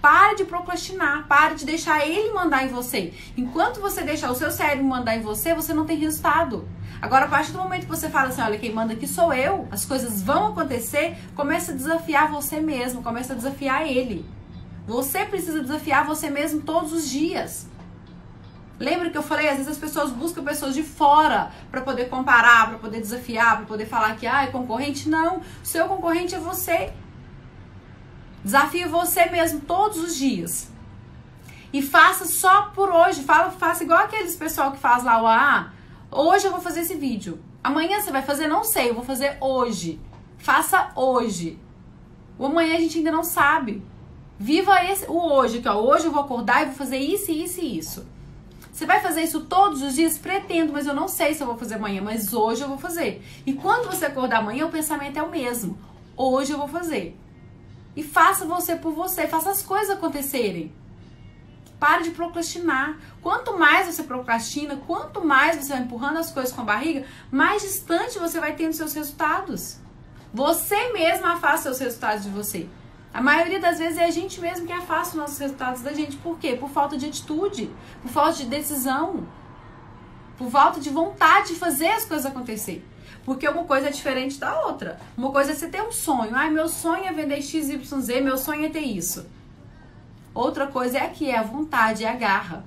Pare de procrastinar, pare de deixar ele mandar em você. Enquanto você deixar o seu cérebro mandar em você, você não tem resultado. Agora, a partir do momento que você fala assim, olha, quem manda aqui sou eu, as coisas vão acontecer, começa a desafiar você mesmo, começa a desafiar ele. Você precisa desafiar você mesmo todos os dias. Lembra que eu falei, às vezes as pessoas buscam pessoas de fora para poder comparar, para poder desafiar, para poder falar que ah, é concorrente. Não, seu concorrente é você. Desafie você mesmo todos os dias. E faça só por hoje. Fala, faça igual aqueles pessoal que faz lá o ah, hoje eu vou fazer esse vídeo. Amanhã você vai fazer? Não sei, eu vou fazer hoje. Faça hoje. O amanhã a gente ainda não sabe. Viva esse, o hoje, que ó, hoje eu vou acordar e vou fazer isso, isso e isso. Você vai fazer isso todos os dias? Pretendo, mas eu não sei se eu vou fazer amanhã, mas hoje eu vou fazer. E quando você acordar amanhã, o pensamento é o mesmo. Hoje eu vou fazer. E faça você por você, faça as coisas acontecerem. Pare de procrastinar. Quanto mais você procrastina, quanto mais você vai empurrando as coisas com a barriga, mais distante você vai tendo seus resultados. Você mesma afasta seus resultados de você. A maioria das vezes é a gente mesmo que afasta os nossos resultados da gente. Por quê? Por falta de atitude, por falta de decisão, por falta de vontade de fazer as coisas acontecer. Porque uma coisa é diferente da outra. Uma coisa é você ter um sonho. Ai, meu sonho é vender XYZ, meu sonho é ter isso. Outra coisa é aqui, é a vontade, é a garra.